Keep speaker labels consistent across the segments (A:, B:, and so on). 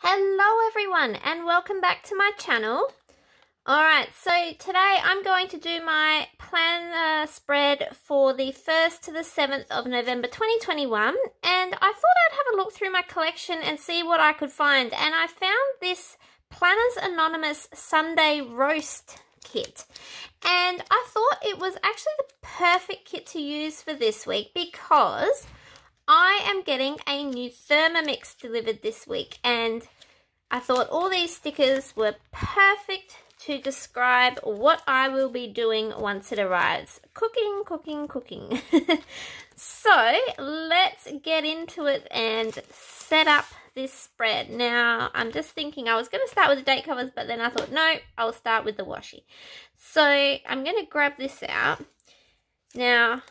A: Hello everyone and welcome back to my channel. Alright, so today I'm going to do my planner uh, spread for the 1st to the 7th of November 2021 and I thought I'd have a look through my collection and see what I could find and I found this Planners Anonymous Sunday Roast kit and I thought it was actually the perfect kit to use for this week because I am getting a new Thermomix delivered this week and I thought all these stickers were perfect to describe what I will be doing once it arrives. Cooking, cooking, cooking. so let's get into it and set up this spread. Now, I'm just thinking I was going to start with the date covers, but then I thought, no, I'll start with the washi. So I'm going to grab this out. Now,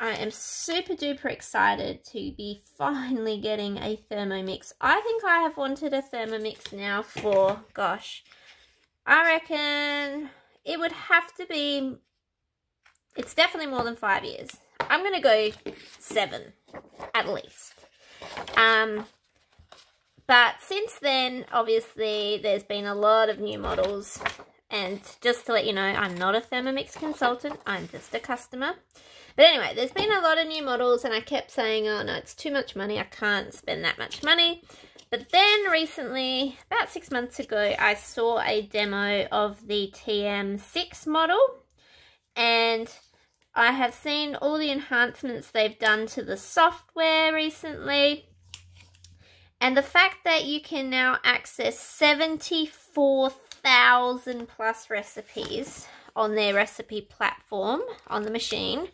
A: I am super duper excited to be finally getting a Thermomix. I think I have wanted a Thermomix now for, gosh, I reckon it would have to be, it's definitely more than five years. I'm going to go seven, at least. Um, but since then, obviously, there's been a lot of new models. And just to let you know, I'm not a Thermomix consultant. I'm just a customer. But anyway, there's been a lot of new models and I kept saying, oh no, it's too much money. I can't spend that much money. But then recently, about six months ago, I saw a demo of the TM6 model. And I have seen all the enhancements they've done to the software recently. And the fact that you can now access 74,000 plus recipes on their recipe platform on the machine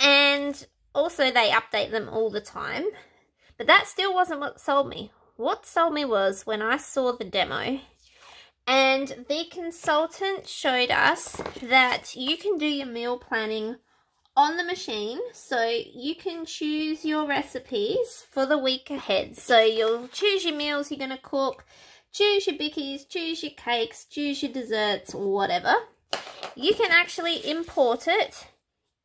A: and also they update them all the time. But that still wasn't what sold me. What sold me was when I saw the demo and the consultant showed us that you can do your meal planning on the machine so you can choose your recipes for the week ahead so you'll choose your meals you're going to cook choose your bickies choose your cakes choose your desserts whatever you can actually import it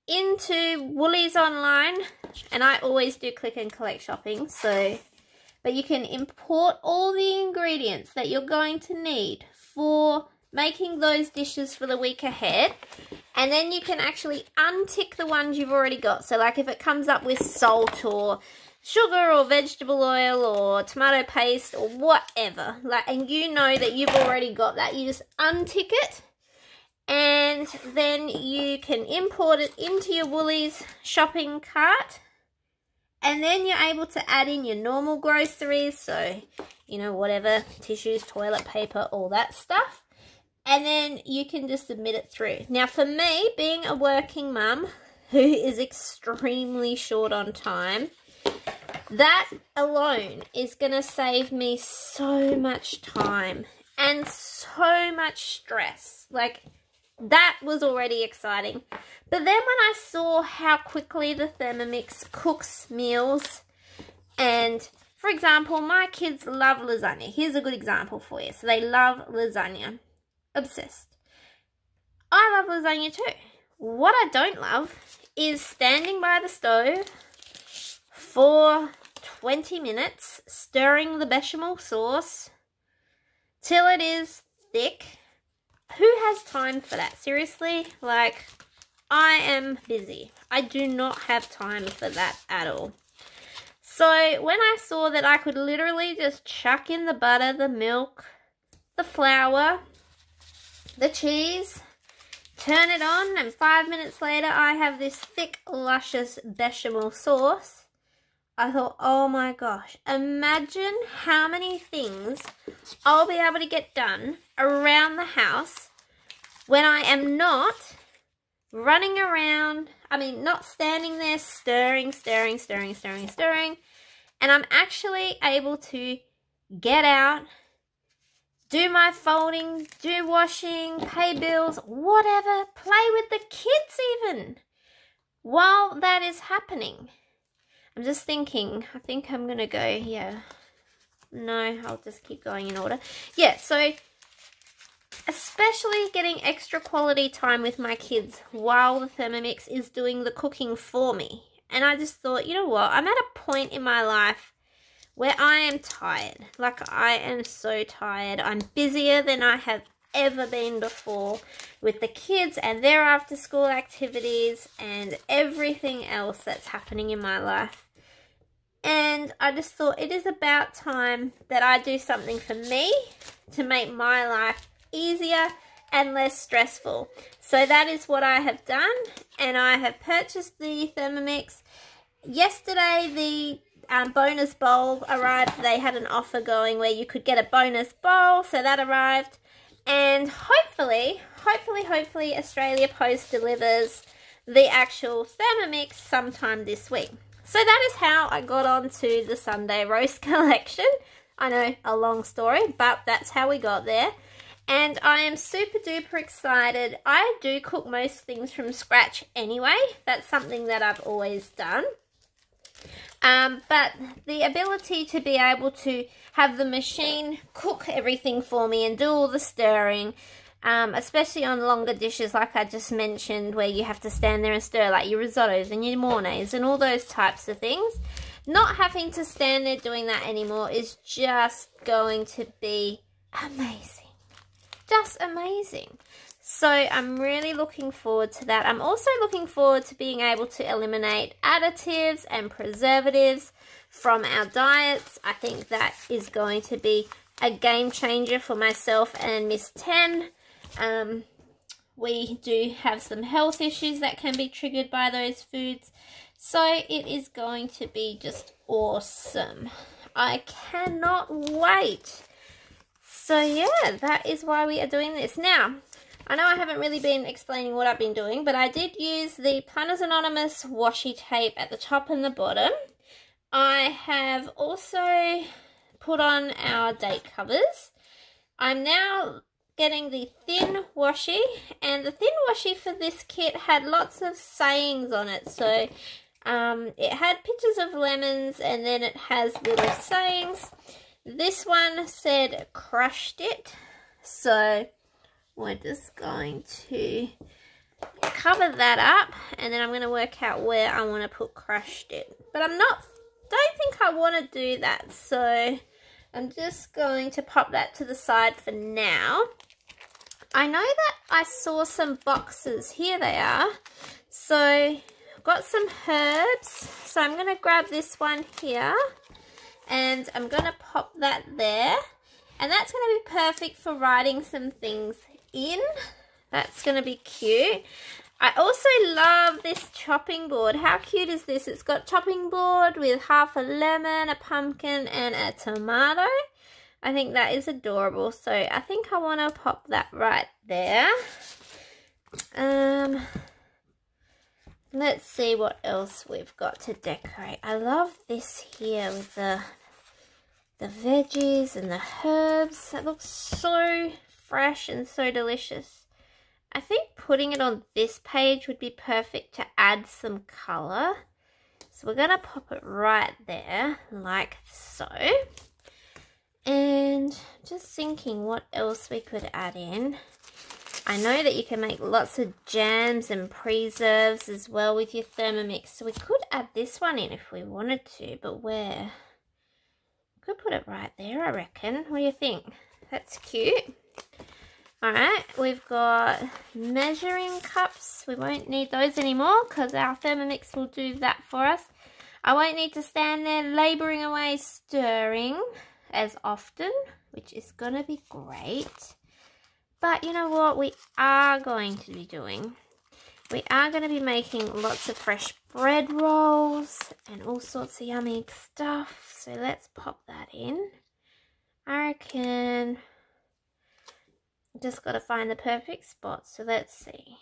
A: into Woolies online and I always do click and collect shopping so but you can import all the ingredients that you're going to need for making those dishes for the week ahead and then you can actually untick the ones you've already got. So like if it comes up with salt or sugar or vegetable oil or tomato paste or whatever like and you know that you've already got that you just untick it and then you can import it into your Woolies shopping cart. And then you're able to add in your normal groceries so you know whatever tissues toilet paper all that stuff. And then you can just submit it through. Now for me being a working mum who is extremely short on time that alone is going to save me so much time and so much stress. Like that was already exciting. But then when I saw how quickly the Thermomix cooks meals and for example, my kids love lasagna. Here's a good example for you. So they love lasagna. Obsessed. I love lasagna too. What I don't love is standing by the stove for 20 minutes, stirring the bechamel sauce till it is thick who has time for that? Seriously? Like, I am busy. I do not have time for that at all. So, when I saw that I could literally just chuck in the butter, the milk, the flour, the cheese, turn it on, and five minutes later I have this thick, luscious bechamel sauce. I thought, oh my gosh, imagine how many things I'll be able to get done around the house when I am not running around, I mean, not standing there stirring, stirring, stirring, stirring, stirring, and I'm actually able to get out, do my folding, do washing, pay bills, whatever, play with the kids even, while that is happening. I'm just thinking, I think I'm going to go, yeah. No, I'll just keep going in order. Yeah, so especially getting extra quality time with my kids while the Thermomix is doing the cooking for me. And I just thought, you know what, I'm at a point in my life where I am tired. Like I am so tired. I'm busier than I have ever been before with the kids and their after school activities and everything else that's happening in my life. And I just thought it is about time that I do something for me to make my life easier and less stressful. So that is what I have done and I have purchased the Thermomix. Yesterday the um, bonus bowl arrived. They had an offer going where you could get a bonus bowl so that arrived and hopefully, hopefully, hopefully Australia Post delivers the actual Thermomix sometime this week. So that is how I got onto the Sunday roast collection. I know, a long story, but that's how we got there. And I am super duper excited. I do cook most things from scratch anyway. That's something that I've always done. Um, but the ability to be able to have the machine cook everything for me and do all the stirring, um, especially on longer dishes like I just mentioned where you have to stand there and stir like your risottos and your mornay's and all those types of things. Not having to stand there doing that anymore is just going to be amazing. Just amazing. So I'm really looking forward to that. I'm also looking forward to being able to eliminate additives and preservatives from our diets. I think that is going to be a game changer for myself and Miss 10. Um, we do have some health issues that can be triggered by those foods. So it is going to be just awesome. I cannot wait. So yeah, that is why we are doing this. Now, I know I haven't really been explaining what I've been doing, but I did use the Planners Anonymous washi tape at the top and the bottom. I have also put on our date covers. I'm now getting the thin washi, and the thin washi for this kit had lots of sayings on it. So um, it had pictures of lemons, and then it has little sayings. This one said crushed it. So we're just going to cover that up and then I'm going to work out where I want to put crushed it. But I'm not, don't think I want to do that. So I'm just going to pop that to the side for now. I know that I saw some boxes. Here they are. So I've got some herbs. So I'm going to grab this one here and I'm going to pop that there. And that's going to be perfect for writing some things in. That's going to be cute. I also love this chopping board. How cute is this? It's got chopping board with half a lemon, a pumpkin, and a tomato. I think that is adorable. So I think I want to pop that right there. Um, let's see what else we've got to decorate. I love this here with the the veggies and the herbs. That looks so fresh and so delicious. I think putting it on this page would be perfect to add some colour. So we're going to pop it right there, like so. And just thinking what else we could add in. I know that you can make lots of jams and preserves as well with your Thermomix. So we could add this one in if we wanted to, but where? Could put it right there, I reckon. What do you think? That's cute. Alright, we've got measuring cups. We won't need those anymore because our Thermomix will do that for us. I won't need to stand there labouring away stirring as often, which is going to be great. But you know what we are going to be doing? We are going to be making lots of fresh bread rolls and all sorts of yummy stuff. So let's pop that in. I reckon just got to find the perfect spot. So let's see.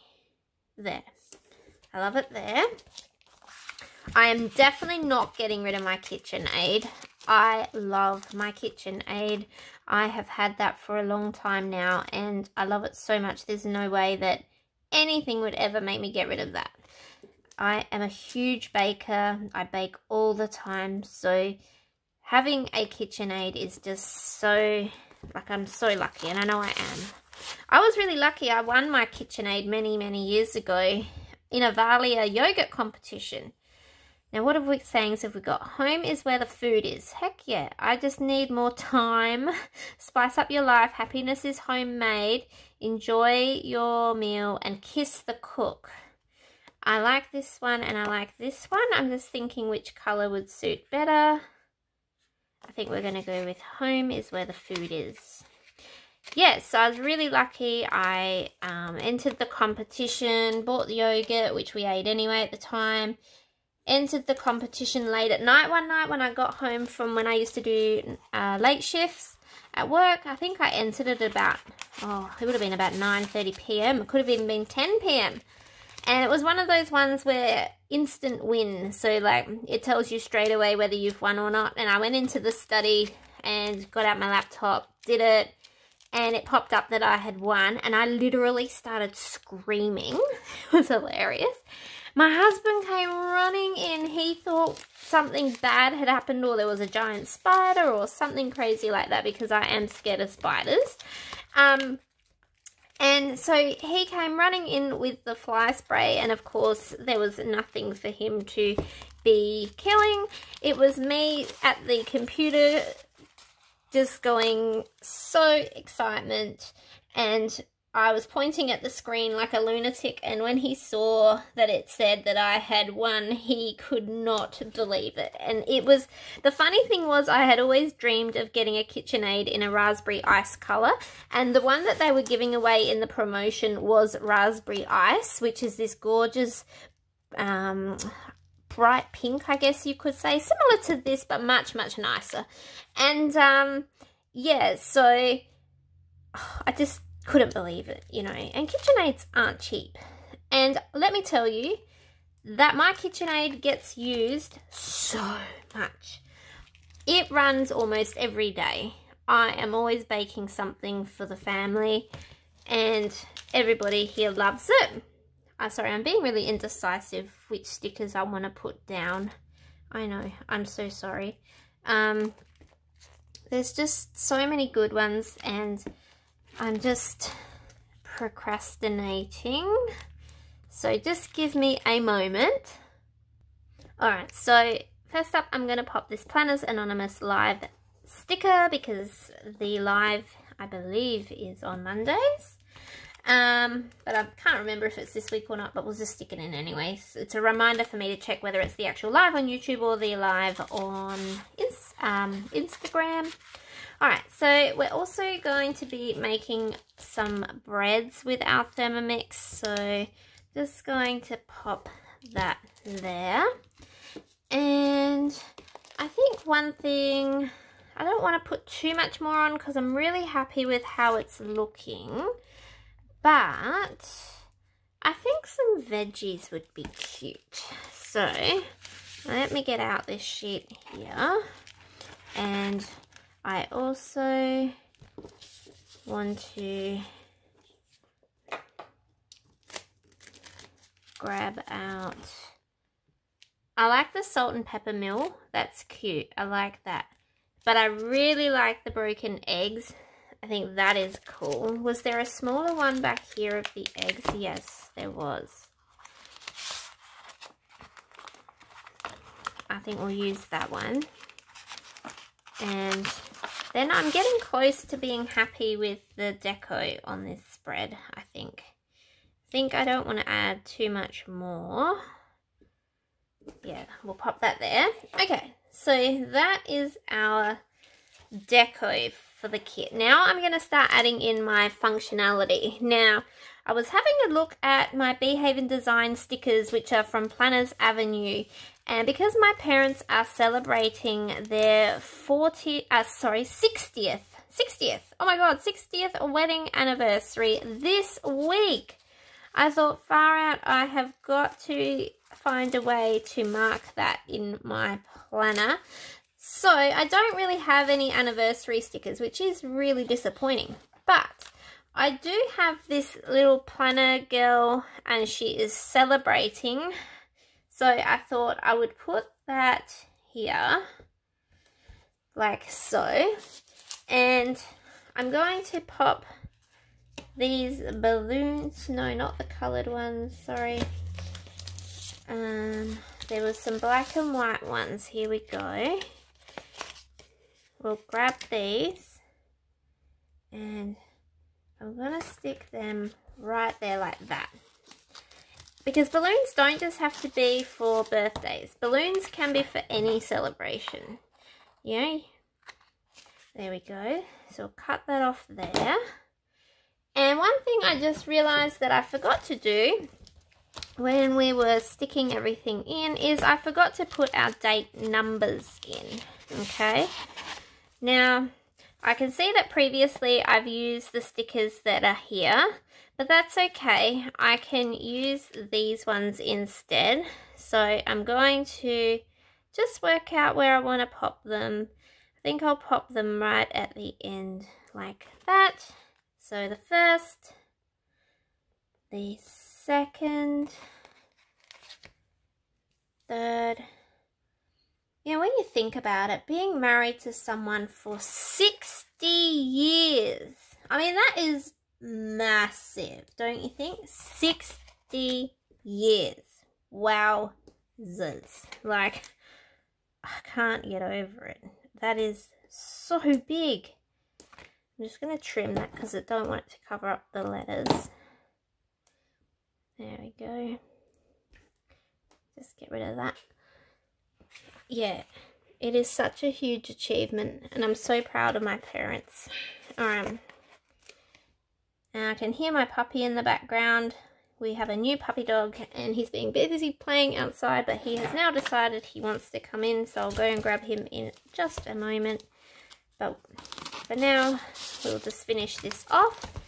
A: There. I love it there. I am definitely not getting rid of my KitchenAid. I love my KitchenAid. I have had that for a long time now and I love it so much. There's no way that anything would ever make me get rid of that. I am a huge baker. I bake all the time. So having a KitchenAid is just so, like I'm so lucky and I know I am. I was really lucky. I won my KitchenAid many, many years ago in a Vaalia yogurt competition. Now, what have we sayings have we got? Home is where the food is. Heck yeah. I just need more time. Spice up your life. Happiness is homemade. Enjoy your meal and kiss the cook. I like this one and I like this one. I'm just thinking which colour would suit better. I think we're going to go with home is where the food is. Yes, so I was really lucky. I um, entered the competition, bought the yogurt, which we ate anyway at the time entered the competition late at night one night when I got home from when I used to do uh, late shifts at work. I think I entered it about, oh, it would have been about 9.30 p.m. It could have even been 10 p.m. And it was one of those ones where instant win. So, like, it tells you straight away whether you've won or not. And I went into the study and got out my laptop, did it, and it popped up that I had won. And I literally started screaming. it was hilarious. My husband came running in. He thought something bad had happened or there was a giant spider or something crazy like that because I am scared of spiders. Um, and so he came running in with the fly spray and of course there was nothing for him to be killing. It was me at the computer just going so excitement and I was pointing at the screen like a lunatic and when he saw that it said that I had won, he could not believe it. And it was, the funny thing was I had always dreamed of getting a KitchenAid in a raspberry ice colour and the one that they were giving away in the promotion was raspberry ice, which is this gorgeous um, bright pink, I guess you could say, similar to this but much, much nicer. And um, yeah, so I just couldn't believe it, you know. And KitchenAids aren't cheap. And let me tell you that my KitchenAid gets used so much. It runs almost every day. I am always baking something for the family and everybody here loves it. Uh, sorry, I'm being really indecisive which stickers I want to put down. I know, I'm so sorry. Um, there's just so many good ones and I'm just procrastinating. So just give me a moment. Alright, so first up I'm going to pop this Planners Anonymous live sticker because the live, I believe, is on Mondays. Um, but I can't remember if it's this week or not, but we'll just stick it in anyways. It's a reminder for me to check whether it's the actual live on YouTube or the live on um, Instagram. Alright, so we're also going to be making some breads with our Thermomix. So just going to pop that there. And I think one thing, I don't want to put too much more on because I'm really happy with how it's looking. But I think some veggies would be cute. So let me get out this sheet here. And I also want to grab out I like the salt and pepper mill. That's cute. I like that. But I really like the broken eggs. I think that is cool. Was there a smaller one back here of the eggs? Yes there was. I think we'll use that one. And then I'm getting close to being happy with the deco on this spread, I think. I think I don't want to add too much more. Yeah, we'll pop that there. Okay, so that is our deco for the kit. Now I'm going to start adding in my functionality. Now, I was having a look at my Beehaven Design stickers, which are from Planners Avenue, and because my parents are celebrating their 40, uh, sorry, 60th, 60th, oh my god, 60th wedding anniversary this week, I thought far out, I have got to find a way to mark that in my planner. So I don't really have any anniversary stickers, which is really disappointing. But I do have this little planner girl and she is celebrating so I thought I would put that here, like so. And I'm going to pop these balloons. No, not the coloured ones, sorry. Um, there was some black and white ones. Here we go. We'll grab these and I'm going to stick them right there like that. Because balloons don't just have to be for birthdays. Balloons can be for any celebration. Yeah. There we go. So we'll cut that off there. And one thing I just realized that I forgot to do when we were sticking everything in is I forgot to put our date numbers in. Okay. Now, I can see that previously I've used the stickers that are here, but that's okay. I can use these ones instead. So I'm going to just work out where I want to pop them. I think I'll pop them right at the end like that. So the first, the second, third, you know, when you think about it, being married to someone for 60 years, I mean, that is massive, don't you think? 60 years. Wowzers. Like, I can't get over it. That is so big. I'm just going to trim that because I don't want it to cover up the letters. There we go. Just get rid of that yeah, it is such a huge achievement and I'm so proud of my parents. Um, and I can hear my puppy in the background. We have a new puppy dog and he's being busy playing outside but he has now decided he wants to come in so I'll go and grab him in just a moment. But for now, we'll just finish this off.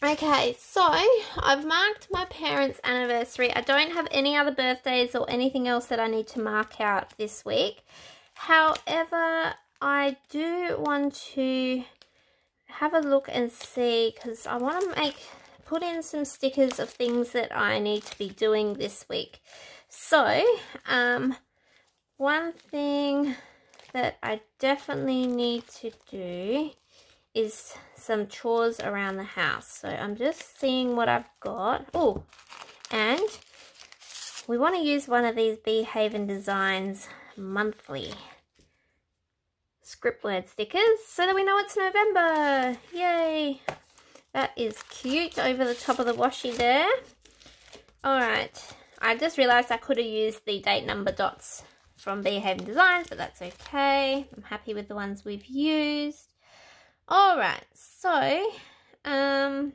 A: Okay, so I've marked my parents' anniversary. I don't have any other birthdays or anything else that I need to mark out this week. However, I do want to have a look and see because I want to make put in some stickers of things that I need to be doing this week. So, um, one thing that I definitely need to do is some chores around the house. So I'm just seeing what I've got. Oh, and we want to use one of these Beehaven Designz monthly script word stickers so that we know it's November. Yay! That is cute over the top of the washi there. Alright, I just realised I could have used the date number dots from Beehaven Designz, but that's okay. I'm happy with the ones we've used. Alright, so um,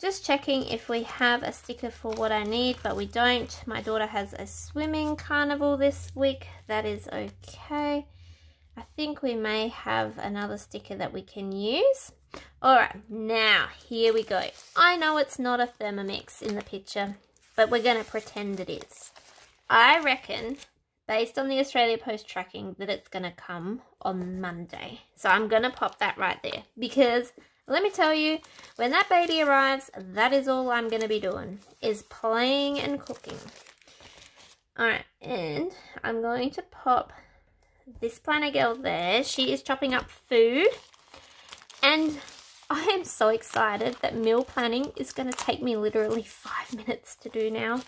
A: just checking if we have a sticker for what I need, but we don't. My daughter has a swimming carnival this week. That is okay. I think we may have another sticker that we can use. Alright, now here we go. I know it's not a Thermomix in the picture, but we're going to pretend it is. I reckon based on the Australia Post tracking that it's going to come on Monday. So I'm going to pop that right there because let me tell you, when that baby arrives, that is all I'm going to be doing is playing and cooking. Alright, and I'm going to pop this planner girl there. She is chopping up food and I am so excited that meal planning is going to take me literally five minutes to do now.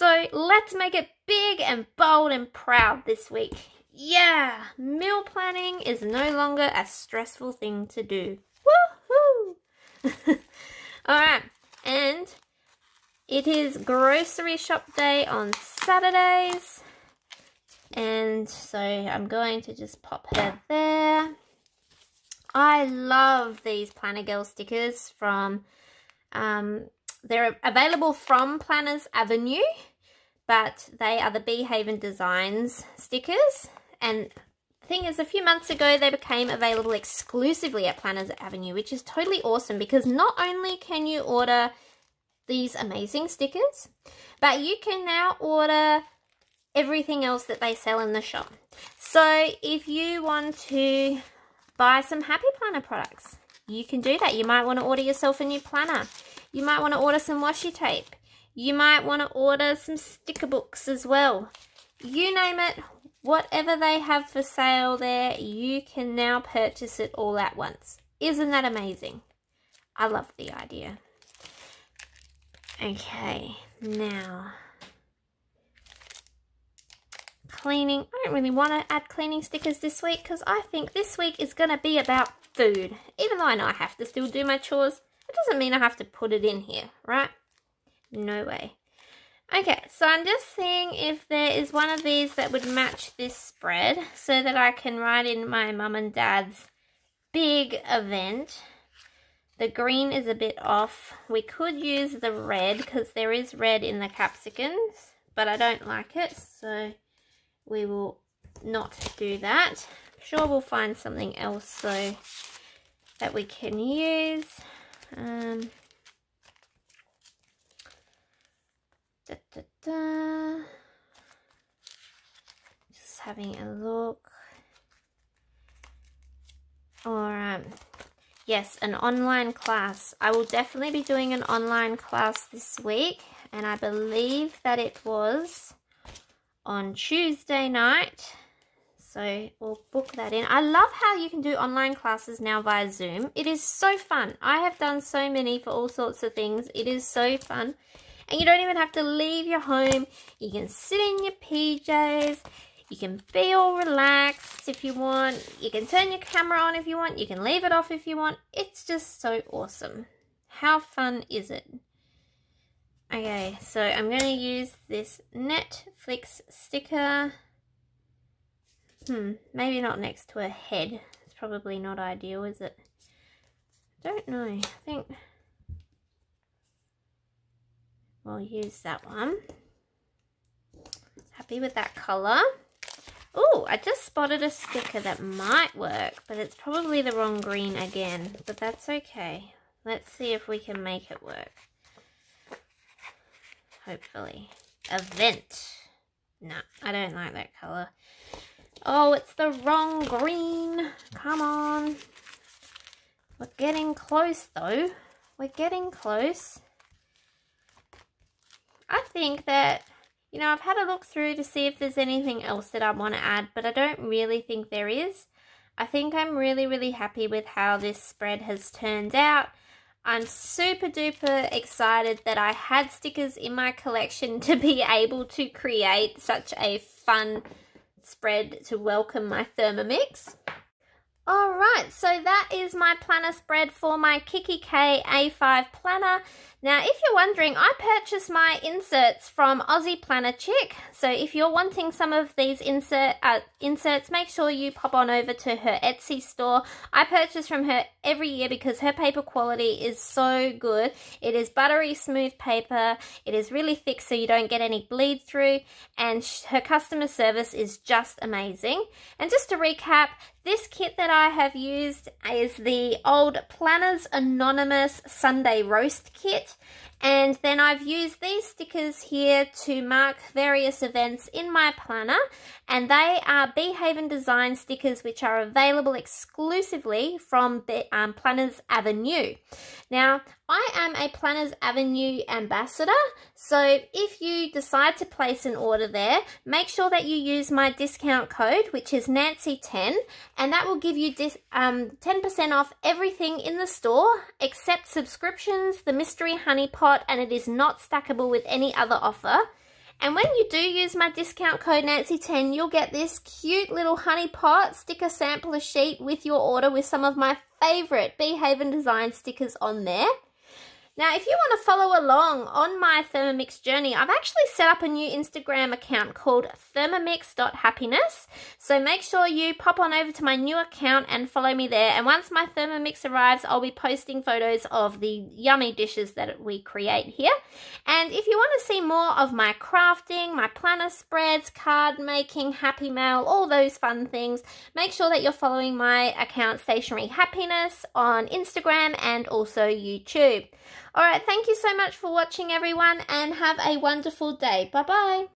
A: So let's make it big and bold and proud this week. Yeah, meal planning is no longer a stressful thing to do. Woohoo! Alright, and it is grocery shop day on Saturdays. And so I'm going to just pop her there. I love these Planner Girl stickers from, um, they're available from Planners Avenue but they are the Beehaven Designz stickers. And the thing is, a few months ago, they became available exclusively at Planners Avenue, which is totally awesome because not only can you order these amazing stickers, but you can now order everything else that they sell in the shop. So if you want to buy some Happy Planner products, you can do that. You might want to order yourself a new planner. You might want to order some washi tape. You might want to order some sticker books as well. You name it, whatever they have for sale there, you can now purchase it all at once. Isn't that amazing? I love the idea. Okay, now cleaning. I don't really want to add cleaning stickers this week because I think this week is going to be about food. Even though I know I have to still do my chores, it doesn't mean I have to put it in here, right? No way. Okay, so I'm just seeing if there is one of these that would match this spread so that I can write in my mum and dad's big event. The green is a bit off. We could use the red because there is red in the capsicums, but I don't like it, so we will not do that. I'm sure we'll find something else so that we can use. Um, da, da, da. Just having a look. Alright. Yes, an online class. I will definitely be doing an online class this week. And I believe that it was on Tuesday night. So we'll book that in. I love how you can do online classes now via Zoom. It is so fun. I have done so many for all sorts of things. It is so fun. And you don't even have to leave your home. You can sit in your PJs. You can be all relaxed if you want. You can turn your camera on if you want. You can leave it off if you want. It's just so awesome. How fun is it? Okay, so I'm going to use this Netflix sticker. Hmm, maybe not next to a head. It's probably not ideal, is it? Don't know. I think we'll use that one. Happy with that colour. Oh, I just spotted a sticker that might work, but it's probably the wrong green again. But that's okay. Let's see if we can make it work hopefully. Event. No, I don't like that colour. Oh, it's the wrong green. Come on. We're getting close, though. We're getting close. I think that, you know, I've had a look through to see if there's anything else that I want to add, but I don't really think there is. I think I'm really, really happy with how this spread has turned out. I'm super duper excited that I had stickers in my collection to be able to create such a fun spread to welcome my Thermomix. Alright, so that is my planner spread for my kikki.K A5 planner. Now, if you're wondering, I purchased my inserts from Aussie Planner Chick. So if you're wanting some of these insert uh, inserts, make sure you pop on over to her Etsy store. I purchase from her every year because her paper quality is so good. It is buttery smooth paper. It is really thick so you don't get any bleed through. And her customer service is just amazing. And just to recap, this kit that I have used is the old Planners Anonymous Sunday Roast Kit. And then I've used these stickers here to mark various events in my planner. And they are Beehaven Design stickers which are available exclusively from um, Planners Avenue. Now, I am a Planners Avenue ambassador, so if you decide to place an order there, make sure that you use my discount code, which is Nancy10, and that will give you 10% um, off everything in the store except subscriptions, the mystery honey pot, and it is not stackable with any other offer. And when you do use my discount code Nancy10, you'll get this cute little honey pot sticker sampler sheet with your order with some of my favourite Beehaven design stickers on there. Now, if you want to follow along on my Thermomix journey, I've actually set up a new Instagram account called thermomix.happiness. So make sure you pop on over to my new account and follow me there. And once my Thermomix arrives, I'll be posting photos of the yummy dishes that we create here. And if you want to see more of my crafting, my planner spreads, card making, happy mail, all those fun things, make sure that you're following my account Stationery Happiness on Instagram and also YouTube. Alright, thank you so much for watching everyone and have a wonderful day. Bye bye.